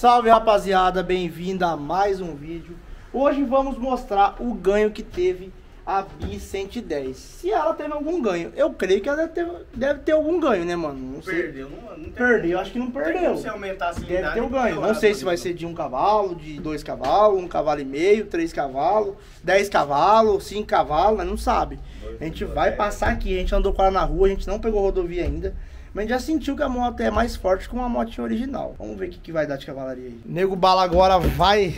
Salve rapaziada, bem-vindo a mais um vídeo. Hoje vamos mostrar o ganho que teve a Bi 110. Se ela teve algum ganho, eu creio que ela deve ter, deve ter algum ganho, né, mano? Não sei. Perdeu, não, não Perdeu, acho que não perdeu. como você aumentar a Deve ter um ganho. Não sei se vai ser de um cavalo, de dois cavalos, um cavalo e meio, três cavalos, dez cavalos, cinco cavalos, mas não sabe. A gente vai passar aqui, a gente andou com ela na rua, a gente não pegou rodovia ainda. Mas a gente já sentiu que a moto é mais forte que uma motinha original. Vamos ver o que, que vai dar de cavalaria aí. Nego Bala agora vai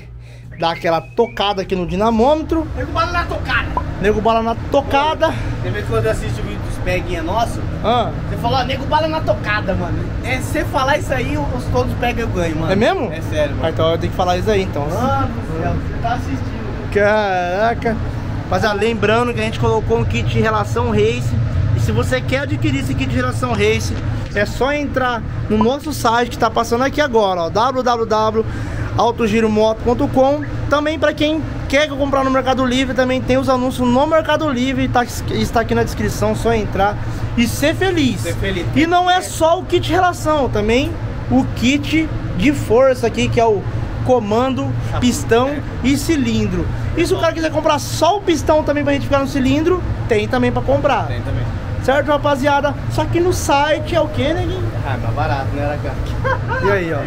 dar aquela tocada aqui no dinamômetro. Nego bala na tocada. Nego Bala na tocada. Tem vez que quando eu assisto o vídeo dos peguinha nosso, Ah, você fala, ó, nego bala na tocada, mano. É, se você falar isso aí, os todos pegam eu ganho, mano. É mesmo? É sério, ah, mano. então eu tenho que falar isso aí então. Mano do céu, você tá assistindo. Caraca. Rapaziada, lembrando que a gente colocou um kit de relação race. Se você quer adquirir esse kit de relação race, é só entrar no nosso site que está passando aqui agora, ó, www.autogiromoto.com. Também para quem quer comprar no Mercado Livre, também tem os anúncios no Mercado Livre, tá, está aqui na descrição, só entrar e ser feliz. Ser feliz. E não é só o kit de relação, também o kit de força aqui, que é o comando, pistão e cilindro. E se o cara quiser comprar só o pistão também pra gente ficar no cilindro, tem também pra comprar. Tem também. Certo, rapaziada? Só que no site é o que, neguinho? Ah, mais barato, né, Aracá? E aí, ó.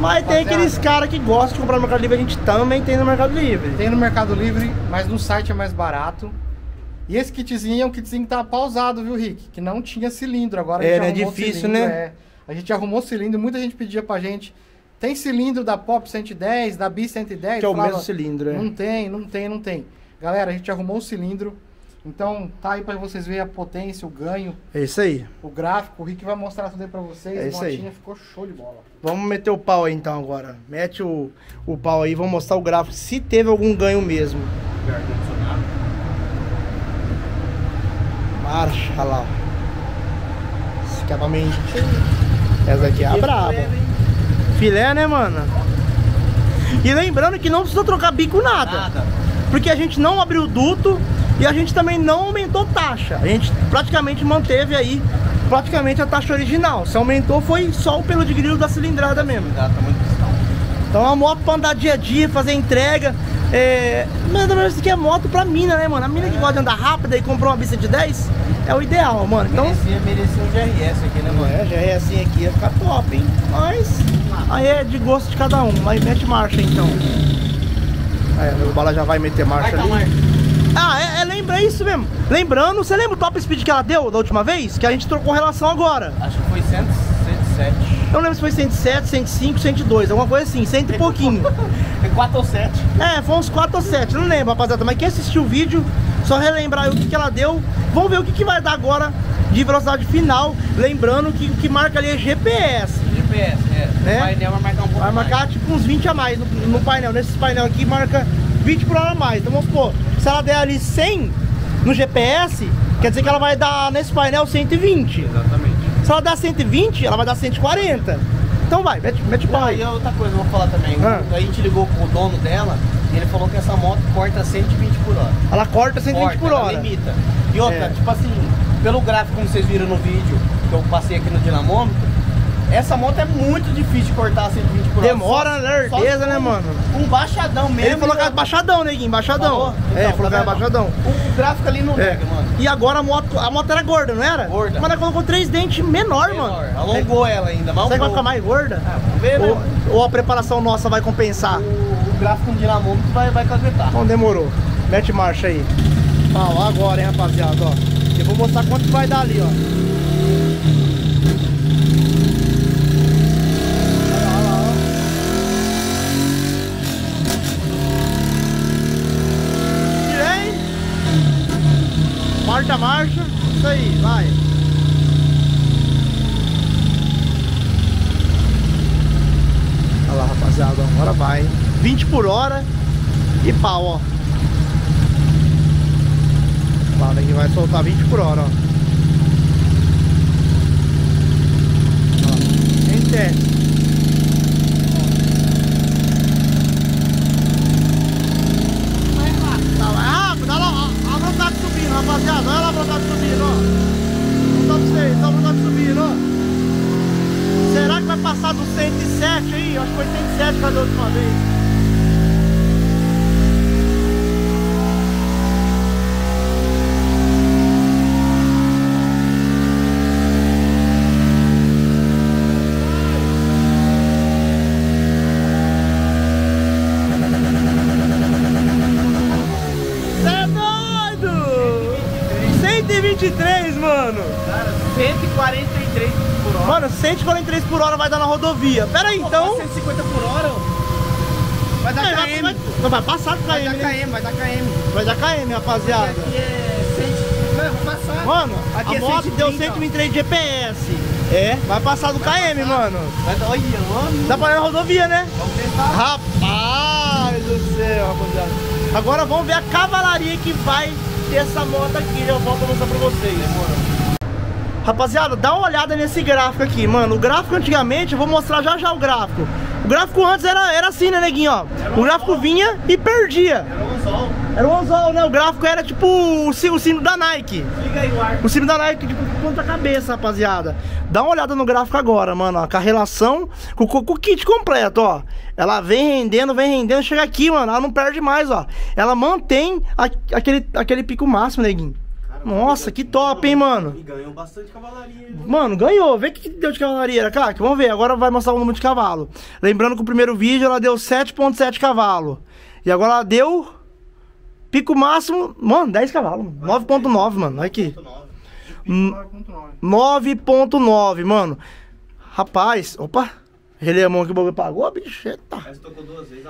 Mas tem Rapaziada. aqueles caras que gostam de comprar no Mercado Livre, a gente também tem no Mercado Livre. Tem no Mercado Livre, mas no site é mais barato. E esse kitzinho é um kitzinho que tá pausado, viu, Rick? Que não tinha cilindro. Agora a É, gente né? arrumou Difícil, cilindro, né? é. A gente arrumou cilindro, muita gente pedia pra gente. Tem cilindro da Pop 110, da Bi 110? Que é o Falava, mesmo cilindro, é. Não tem, não tem, não tem. Galera, a gente arrumou o cilindro. Então tá aí pra vocês verem a potência, o ganho, É isso aí. o gráfico. O Rick vai mostrar tudo aí pra vocês. É isso aí. Motinha ficou show de bola. Vamos meter o pau aí então agora. Mete o, o pau aí, vamos mostrar o gráfico, se teve algum ganho mesmo. Ar-condicionado. Marcha olha lá. Esse acabamento. Essa aqui é a braba. Filé, né, mano? E lembrando que não precisou trocar bico nada. Nada. Porque a gente não abriu duto e a gente também não aumentou taxa. A gente praticamente manteve aí praticamente a taxa original. Se aumentou foi só o pelo de grilo da cilindrada mesmo. Tá, tá. Então é uma moto pra andar dia a dia, fazer entrega. É... Mas na verdade isso aqui é moto pra mina, né, mano? A mina que gosta de andar rápida e comprou uma bista de 10 é o ideal, mano. Então. Merecia, merecia um GRS aqui, né, mano? É, já é assim aqui, ia ficar top, hein? Mas aí é de gosto de cada um. Mas mete marcha então. Aí, o bala já vai meter marcha Vai, ali. Camargo. Ah, é, é, lembra isso mesmo. Lembrando, você lembra o top speed que ela deu da última vez? Que a gente trocou relação agora. Acho que foi 100, 107. Eu não lembro se foi 107, 105, 102, alguma coisa assim, cento e pouquinho. É 4 ou 7. É, foi uns 4 ou 7, não lembro, rapaziada. Mas quem assistiu o vídeo, só relembrar aí o que, que ela deu. Vamos ver o que, que vai dar agora de velocidade final. Lembrando que o que marca ali é GPS. GPS, é. Né? O painel vai marcar um pouco Vai mais. marcar tipo uns 20 a mais no, no painel. Nesse painel aqui marca 20 por hora a mais. Então vamos supor, se ela der ali 100 no GPS, quer dizer que ela vai dar nesse painel 120. Exatamente. Se ela dar 120, ela vai dar 140. Então vai, mete, mete o pau aí. e outra coisa, eu vou falar também. Ah. A gente ligou com o dono dela e ele falou que essa moto corta 120 por hora. Ela corta 120 Corta, por ela hora. limita. E outra, É. tipo assim, pelo gráfico como vocês viram no vídeo que eu passei aqui no dinamômetro, essa moto é muito difícil de cortar 120 por hora. Demora, Só- na certeza, né, mano? Um baixadão mesmo. Ele falou que era né? baixadão, neguinho, baixadão. Falou? é, Então, falou que tá era baixadão. O, o gráfico ali não É. nega, mano. E agora a moto, a moto era gorda, não era? Gorda. Mas ela colocou três dentes menor, Menor. mano. Alongou ela ainda, Será que vai ficar mais gorda? Ah, vamos ver, né? ou, ou a preparação nossa vai compensar? O, o gráfico no dinamômetro vai, vai casetar. Então demorou. Mete marcha aí. Ó, agora, hein, rapaziada, ó. Eu vou mostrar quanto vai dar ali, ó. Olha lá, olha lá, ó. Tirei. Marcha, marcha. Isso aí, vai. Olha lá, rapaziada, agora vai. 20 por hora e pau, ó. Claro que vai soltar 20 por hora, ó. Ó, Quem teste? Tá, vai rápido, olha lá, ó, a velocidade subindo, rapaziada. Olha lá a velocidade subindo, ó. Vou mostrar pra vocês, olha a velocidade subindo, ó. Será que vai passar do 107 aí? Eu Acho que foi 107, cadê a última vez? Cê é doido! 123, mano! Cara, 143 por hora. Mano, 143 por hora vai dar na rodovia. Pera aí, então. 150 por hora. Vai dar É, vai, KM. vai- não, vai passar do Vai dar KM, né? KM, vai dar KM. Vai dar KM, rapaziada. Aqui é 100. Não, vou passar. Mano, Aqui a é moto deu 130, 123 de GPS. É, vai passar do KM, mano. Vai dar, olha, mano. Dá pra ir na rodovia, né? Vamos tentar. Rapaz do céu, rapaziada. Agora vamos ver a cavalaria que vai ter essa moto aqui. Eu volto a mostrar pra vocês. Rapaziada, dá uma olhada nesse gráfico aqui, mano. O gráfico antigamente, eu vou mostrar já já o gráfico. O gráfico antes era, era assim, né, neguinho? Ó. O gráfico vinha e perdia. Era um sol. Era o anzol, né? O gráfico era tipo o, o da Nike. O ar. O sino da Nike, tipo, ponta cabeça, rapaziada. Dá uma olhada no gráfico agora, mano, ó, com a relação, com, com- com o kit completo, ó. Ela vem rendendo, vem rendendo, chega aqui, mano, ela não perde mais, ó. Ela mantém a- aquele, aquele pico máximo, neguinho. Nossa, que top, hein, mano. E ganhou bastante cavalaria. Mano, ganhou. Vê o que deu de cavalaria, era, craque. Vamos ver. Agora vai mostrar o número de cavalo. Lembrando que o primeiro vídeo ela deu 7.7 cavalo. E agora ela deu pico máximo, mano, 10 cavalos. 9.9, mano. Olha aqui. 9.9. 9.9, mano. Rapaz, opa. Relei a mão que o bagulho pagou, bicho. Eita.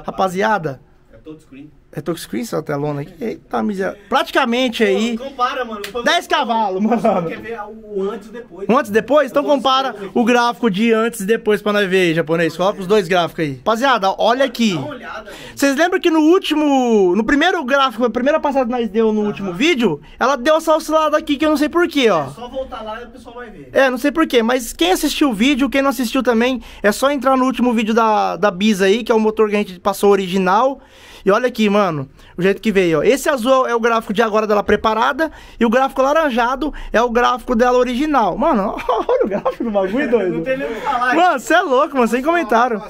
Rapaziada, É todo screen. É touchscreen essa telona aqui. Eita, miséria. Praticamente aí. Pô, compara, mano. o povo- 10 cavalos, mano. Quer ver o antes e depois. Antes e depois? Então compara o gráfico de antes e depois pra nós ver, japonês. Coloca os dois gráficos aí. Rapaziada, olha aqui. Dá uma olhada, velho. Vocês lembram que no último. No primeiro gráfico, a primeira passada que nós deu no último vídeo, ela deu essa oscilada aqui que eu não sei porquê, ó. É só voltar lá e o pessoal vai ver. É, não sei porquê, mas quem assistiu o vídeo, quem não assistiu também, é só entrar no último vídeo da, da Bisa aí, que é o motor que a gente passou original. E olha aqui, mano, o jeito que veio, ó. Esse azul é o gráfico de agora dela preparada, e o gráfico laranjado é o gráfico dela original. Mano, olha o gráfico do bagulho, Não doido. tem nem o que falar. Mano, você é louco, mano, sem comentário.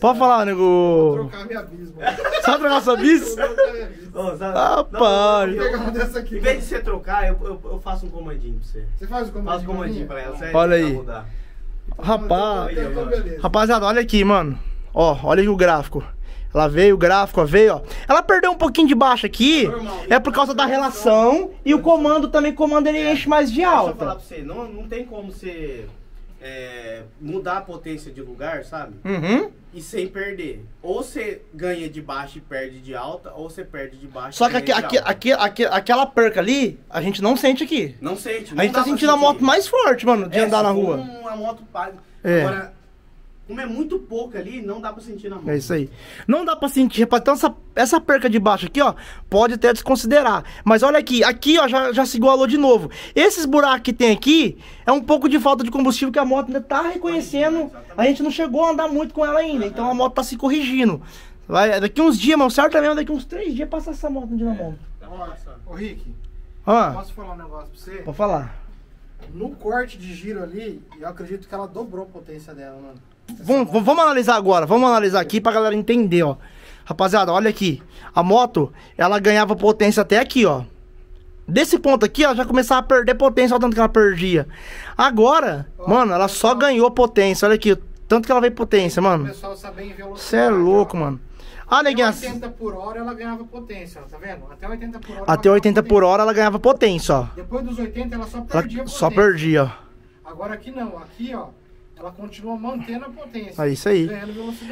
Pode falar, nego. Trocar minha bis, mano. Só trocar sua bis? Trocar minha bis. Ô, sabe? Rapaz. Vou aqui. Em vez de você trocar, eu, eu, eu faço um comandinho pra você. Você faz o comandinho? Faço um comandinho pra ela. você Olha aí. mudar. Rapaz. Então, beleza. Rapaziada, olha aqui, mano. Ó, olha aí o gráfico. Ela veio, o gráfico, ó, veio, ó. Ela perdeu um pouquinho de baixo aqui, é por causa da relação e o comando também, comando ele enche mais de Deixa eu falar pra alta. você, não, não tem como você é, mudar a potência de lugar, sabe? Uhum. E sem perder. Ou você ganha de baixo e perde de alta, ou você perde de baixo Só e que aqui, aqui, alta. aqui, aqui- aquela perca ali, a gente não sente aqui. Não sente. A não gente dá tá sentindo a moto mais forte, mano, de É, andar na rua. Uma moto. É. Agora, como é muito pouco ali, não dá pra sentir na moto. É isso aí. Não dá pra sentir, rapaz. Então essa, essa perca de baixo aqui, ó, pode até desconsiderar. Mas olha aqui, aqui, ó, já, já se igualou de novo. Esses buracos que tem aqui é um pouco de falta de combustível que a moto ainda tá reconhecendo. A gente não chegou a andar muito com ela ainda, então a moto tá se corrigindo. Vai, daqui uns dias, mano, certo mesmo, daqui uns três dias passa essa moto no dinamômetro. Nossa. Ô, Rick, Ah, posso falar um negócio pra você? pode falar. No corte de giro ali, eu acredito que ela dobrou a potência dela, mano. Vamos, vamos analisar agora, vamos analisar aqui pra galera entender, ó. Rapaziada, olha aqui. A moto, ela ganhava potência até aqui, ó. Desse ponto aqui, ó, já começava a perder potência, olha o tanto que ela perdia. Agora, mano, ela só ganhou potência, olha aqui, tanto que ela veio potência, O mano. pessoal em. Você é louco, ó. mano. Ah, neguinha, Até 80 por hora ela ganhava potência, ó, tá vendo? Até 80 por hora. ela até ganhava 80 por potência. hora ela ganhava potência, ó. Depois dos 80 ela só Ela perdia potência. só perdia, ó. Agora aqui não, aqui ó, ela continua mantendo a potência. É isso aí.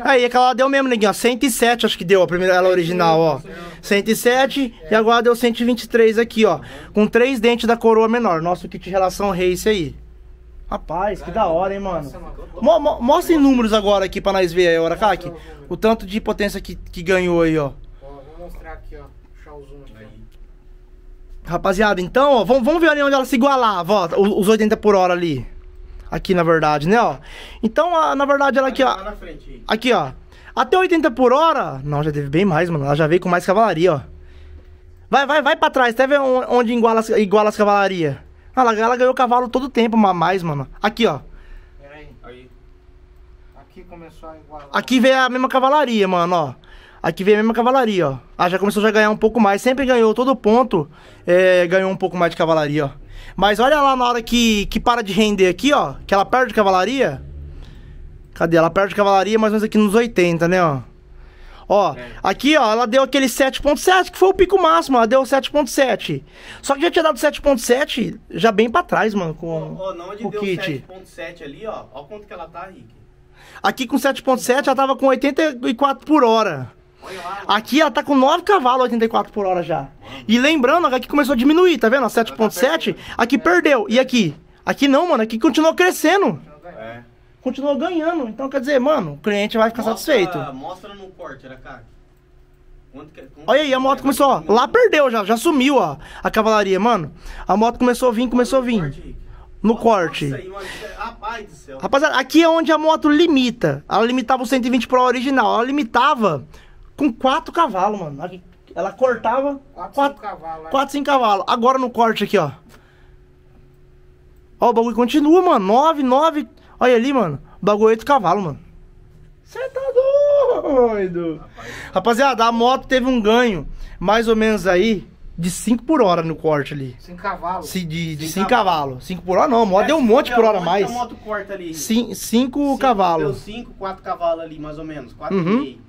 Aí, aquela deu mesmo, neguinho, ó. 107 acho que deu, a primeira, ela original, ó. 107 e agora deu 123 aqui, ó. Com três dentes da coroa menor. Nosso kit de relação race aí. Rapaz, que da hora, hein, mano. Mo mo mostra em números agora aqui pra nós ver aí, Oracaki. O tanto de potência que, que ganhou aí, ó. Ó, vou mostrar aqui, ó. Puxar o zoom aqui. Rapaziada, então, ó, vamos, vamos ver onde ela se igualava, ó. Os 80 por hora ali. Aqui, na verdade, né, ó. Então, a- na verdade, ela aqui, ó. Aqui, ó. Até 80 por hora. Não, já teve bem mais, mano. Ela já veio com mais cavalaria, ó. Vai, vai, vai pra trás. Até ver on- onde iguala as, iguala as cavalaria. Ah, Ela, ela ganhou cavalo todo o tempo, ma- mais, mano. Aqui, ó. Pera aí. Aí. Aqui aqui começou a igualar. Aqui veio a mesma cavalaria, mano, ó. Aqui veio a mesma cavalaria, ó. Ah, já começou a ganhar um pouco mais. Sempre ganhou todo ponto. é, ganhou um pouco mais de cavalaria, ó. Mas olha lá na hora que, que para de render aqui, ó. Que ela perde cavalaria. Cadê? Ela perde cavalaria mais ou menos aqui nos 80, né, ó. Ó, aqui, ó, ela deu aquele 7.7, que foi o pico máximo, ela deu 7.7. Só que já tinha dado 7.7 já bem pra trás, mano, com Ó, ó, na onde o deu kit. 7.7 ali, ó. Ó quanto que ela tá, Rick. Aqui com 7.7 ela tava com 84 por hora. Aqui ela tá com 9 cavalos, 84 por hora já. E lembrando, aqui começou a diminuir, tá vendo? ó, 7.7, aqui perdeu. E aqui? Aqui não, mano, aqui continuou crescendo. É. Continuou ganhando. Então quer dizer, mano, o cliente vai ficar satisfeito. Mostra no corte, era cara. Que, quanto Olha aí, a moto começou, ó. Lá perdeu já, já sumiu, ó. A cavalaria, mano. A moto começou a vir, começou a vir. No Nossa, corte. Aí, é- Rapaz. Rapaziada, aqui é onde a moto limita. Ela limitava o 120 pro original. Ela limitava com 4 cavalos, mano. Ela cortava 4, 4, cavalos. né? 4, 5 cavalos. Agora no corte aqui, ó. Ó, o bagulho continua, mano. 9, 9. Olha ali, mano. O bagulho é 8 cavalos, mano. Você tá doido. Rapaziada, a moto teve um ganho mais ou menos aí de 5 por hora no corte ali. 5 cavalos. De, de Cinco 5 cavalos. 5 por hora não, a moto deu um monte por hora mais. A moto corta ali. 5 Cinco- cavalos. Deu 5, 4 cavalos ali, mais ou menos. 4 Uhum. e meio.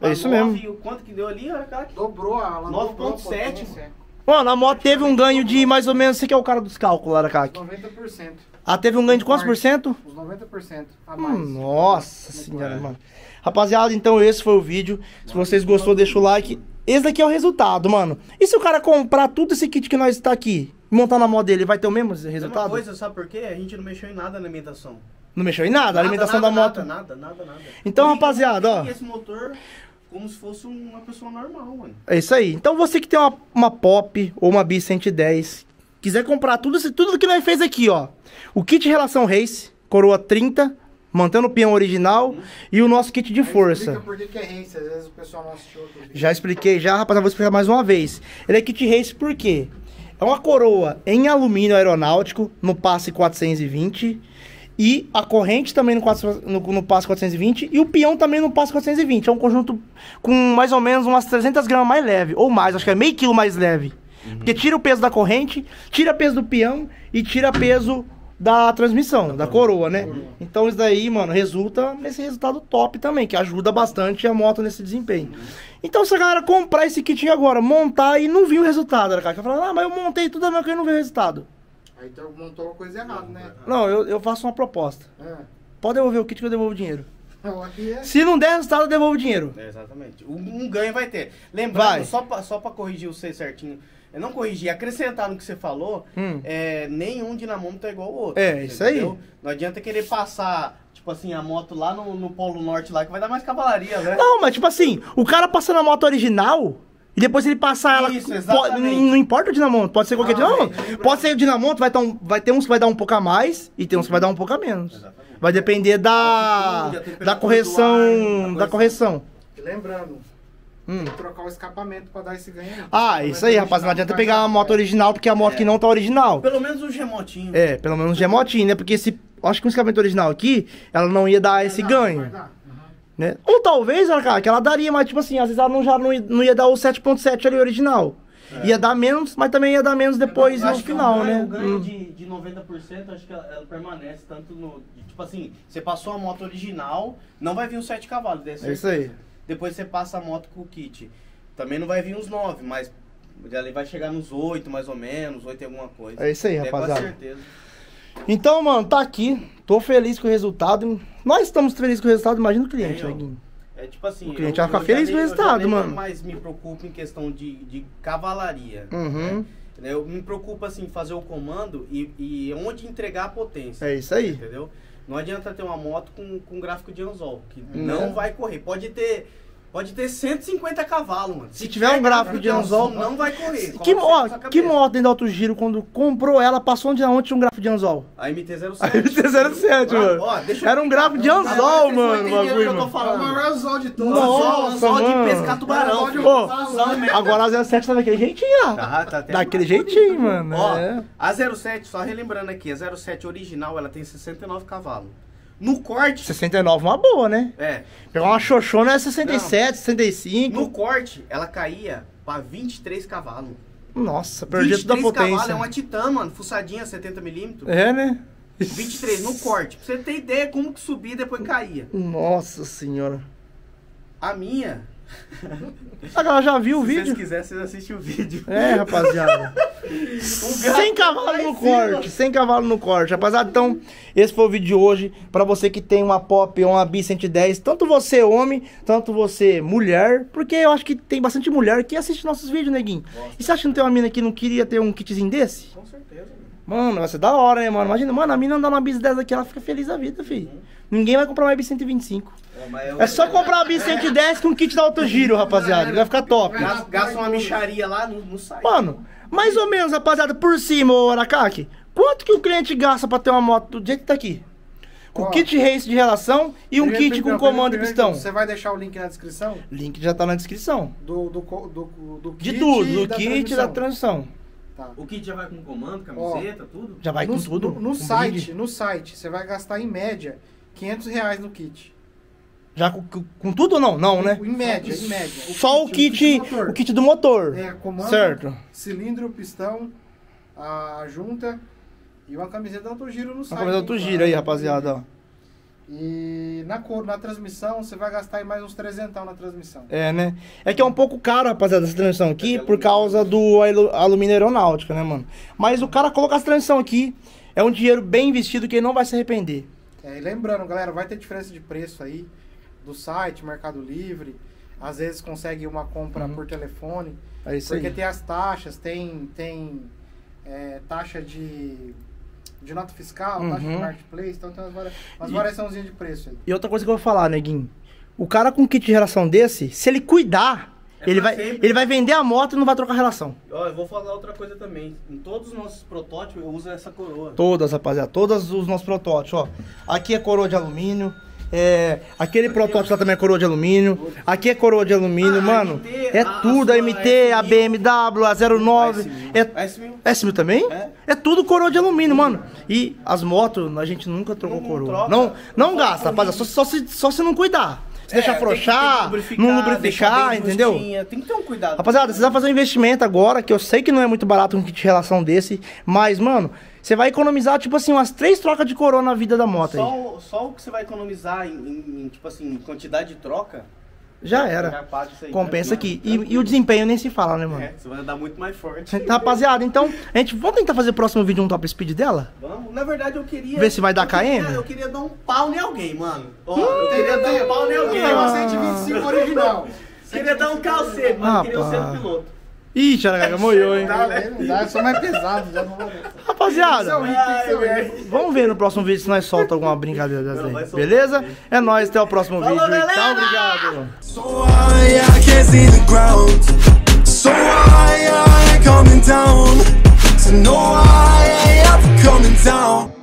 É isso Nove, mesmo. o Quanto que deu ali? Olha, cara. Dobrou, 9.7, a potência. Mano, a moto teve um ganho de mais ou menos. Você que é o cara dos cálculos lá da CAC. 90%. Ela teve um ganho de quantos por cento? Uns 90% a mais. Hum, nossa senhora, mano. Rapaziada, então esse foi o vídeo. Se vocês gostou, deixa o like. Esse daqui é o resultado, mano. E se o cara comprar tudo esse kit que nós está aqui, montar na moto dele, vai ter o mesmo resultado? coisa, sabe por quê? A gente não mexeu em nada na alimentação. Não mexeu em nada, a alimentação nada, da moto. Nada, nada, nada, nada. Então, Hoje rapaziada, ó. esse motor como se fosse uma pessoa normal, mano. É isso aí. Então você que tem uma, uma Pop ou uma Bi 110, quiser comprar tudo, isso- tudo que nós fez aqui, ó. O kit relação race, coroa 30, mantendo o peão original e o nosso kit de força. Explica por que que é race, às vezes o pessoal não assistiu outro vídeo. Já expliquei já, rapaziada, vou explicar mais uma vez. Ele é kit race por quê? É uma coroa em alumínio aeronáutico no passe 420 e a corrente também no, 4 no, no passe 420 e o peão também no passe 420. É um conjunto com mais ou menos umas 300 gramas mais leve, ou mais, acho que é meio quilo mais leve. Porque tira o peso da corrente, tira peso do peão e tira peso da transmissão, da coroa, né? Então isso daí, mano, resulta nesse resultado top também, que ajuda bastante a moto nesse desempenho. Então se a galera comprar esse kit agora, montar e não viu o resultado, né, cara? Que fala, ah, mas eu montei tudo, mas eu não vi o resultado. Aí então montou a coisa errada, né? Não, eu, eu faço uma proposta. É. Pode devolver o kit que eu devolvo o dinheiro. É... Se não der resultado, eu devolvo o dinheiro. É, exatamente. Um, um ganho vai ter. Lembrando, Vai. só pra, só pra corrigir você certinho, é não corrigir, acrescentar no que você falou, Hum. é, nenhum dinamômetro é igual ao outro. É, isso aí. Não adianta querer passar, tipo assim, a moto lá no, no Polo Norte lá, que vai dar mais cavalaria, né? Não, mas tipo assim, o cara passando a moto original e depois ele passar ela. Isso, exatamente. não importa o dinamoto, pode ser qualquer Ah, dinamoto. é, Pode ser o dinamoto, vai, um- vai ter uns que vai dar um pouco a mais e tem uns que vai dar um pouco a menos. Exatamente. Vai depender da, da correção. ar, Da correção. E lembrando, Hum. trocar o escapamento pra dar esse ganho. Ah, isso aí, rapaz. Não adianta pegar uma moto original porque a moto que não tá original. Pelo menos um gemotinho. É, pelo menos de motinho, né? Porque esse. Acho que o escapamento original aqui, ela não ia dar esse ganho. Né? Ou talvez, ela, cara, que ela daria, mas tipo assim, às vezes ela não, já não ia, não ia dar o 7.7 ali original. Ia dar menos, mas também ia dar menos depois no acho que final, o ganho, né? O ganho Hum. de, de 90%, acho que ela, ela permanece tanto no. Tipo assim, você passou a moto original, não vai vir uns 7 cavalos, desse É isso aí. Depois você passa a moto com o kit. Também não vai vir uns 9, mas ali vai chegar nos 8, mais ou menos, 8 e alguma coisa. É isso aí, É, com rapaziada. certeza. Então, mano, tá aqui. Tô feliz com o resultado. Nós estamos felizes com o resultado, imagina o cliente, É, eu- Neguinho. É tipo assim. O cliente eu- vai ficar eu feliz com o eu resultado, nem mano. mais me preocupo em questão de, de cavalaria. Uhum. né? Eu me preocupo assim, fazer o comando e, e onde entregar a potência. É isso aí. Entendeu? Não adianta ter uma moto com, com gráfico de anzol, que Não. não vai correr. Pode ter, pode ter 150 cavalos, mano. Se tiver um gráfico de anzol- não vai correr. Que, ó, que moto dentro do Alto Giro, quando comprou ela, passou onde ontem um gráfico de anzol? A MT-07. A MT-07, mano. Ó, deixa eu- Era um gráfico de anzol, mano, o o bagulho, eu tô falando. maior de todos. Nossa, Anzol, anzol mano. de pescar tubarão. Anzol. Pô, Anzol agora a 07 tá daquele jeitinho, ó. Tá, tá Daquele bonito. jeitinho, mano. Ó, é. a 07, só relembrando aqui, a 07 original, ela tem 69 cavalos. No corte. 69 uma boa, né? É. Pegar uma xoxona é 67, 65. No corte, ela caía pra 23 cavalos. Nossa, perdi toda a 23 potência. cavalos é uma Titan, mano. Fuçadinha 70mm. É, né? 23 no corte. Pra você ter ideia como que subia e depois caía. Nossa senhora. A minha. A galera já viu o se vídeo? vocês quiserem, vocês assistem o vídeo. É, rapaziada. Gato 100 cavalos lá no corte, 100 cavalos no corte. Rapaziada, então, esse foi o vídeo de hoje. Pra você que tem uma Pop ou uma Bi 110, tanto você homem, tanto você mulher, porque eu acho que tem bastante mulher que assiste nossos vídeos, neguinho. E você acha que não tem uma mina que não queria ter um kitzinho desse? Com certeza. Mano, vai ser da hora, né, mano? Imagina, mano, a mina andar numa bis 10 aqui, ela fica feliz da vida, filho. Ninguém vai comprar uma bis 125. É só comprar uma bis 110 com kit da autogiro, rapaziada. que Vai ficar top. Gasta, uma micharia lá no, no site. Mano, mais ou menos, rapaziada, por cima, ô Aracaki, quanto que o cliente gasta pra ter uma moto do jeito que tá aqui? Com Ó. kit race de relação e um kit com comando e pistão. Você vai deixar o link na descrição Link já tá na descrição. do, do, do, do De kit tudo, e do da kit da transmissão. transição. Tá. O kit já vai com comando, camiseta, tudo? Já vai no, com tudo. No, no com site, brinde. no site, você vai gastar em média 500 reais no kit. Já com, com- tudo ou não? Não, né? Em média, em média. Só o kit, o kit do motor. É, comando, Certo. cilindro, pistão, a junta e uma camiseta de autogiro no Uma site. camisa hein? do giro aí, rapaziada, ó. E na cor, na transmissão, você vai gastar aí mais uns 300 na transmissão. É, né? É que é um pouco caro, rapaziada, essa transmissão aqui, por causa do alu- alumínio aeronáutica, né, mano? Mas o cara colocar essa transmissão aqui é um dinheiro bem investido que ele não vai se arrepender. É, e lembrando, galera, vai ter diferença de preço aí do site, Mercado Livre. Às vezes consegue uma compra Uhum. por telefone. É isso porque aí. tem as taxas, tem, tem é, taxa de, de nota fiscal, taxa de Uhum. marketplace, então tem umas, varia umas variaçãozinhas de preço aí. E outra coisa que eu vou falar, neguinho. O cara com kit de relação desse, se ele cuidar, É ele, vai, sempre. ele vai vender a moto e não vai trocar relação. Ó, eu vou falar outra coisa também. Em todos os nossos protótipos eu uso essa coroa. Todas, rapaziada. Todos os nossos protótipos, ó. Aqui é coroa de alumínio. É, aquele protótipo lá também é coroa de alumínio. Aqui é coroa de alumínio, Ah, mano. MT, é a tudo, a MT, a S1000, BMW, a 09. S1000. É, S1000. S1000 também? É. É tudo coroa de alumínio, mano. E as motos, a gente nunca trocou Não coroa. troca. Não, não Não gasta, rapaziada. Só, só, se, só se não cuidar. Se deixar É, tem que- tem que afrouxar, lubrificar, não lubrificar, entendeu? Tem que ter um cuidado. Rapaziada, vocês vão fazer um investimento agora, que eu sei que não é muito barato um kit de relação desse, mas, mano, você vai economizar, tipo assim, umas três trocas de coroa na vida da moto aí. Só, o- só o que você vai economizar em, em- em, tipo assim, quantidade de troca. Já era. aí, Compensa aqui. E, e o desempenho nem se fala, né, mano? É, você vai andar muito mais forte. Rapaziada, então, a gente, vamos tentar fazer o próximo vídeo um top speed dela? Vamos. Na verdade, eu queria. Vê se vai dar KM? Eu queria dar um pau em alguém, mano. Ó, eu queria dar um pau em alguém. Mano. 125 original. Queria dar um calceiro, mano. Queria ser o piloto. Ih, Xaragaga, moiou, hein? Não dá, não dá, eu sou mais pesado, já não. Rapaziada, vamos ver no próximo vídeo se nós solta alguma brincadeira dessa aí. Beleza? É nóis, até o próximo vídeo. Tchau, obrigado. So I can't see the ground. So I coming down. So no, I coming down.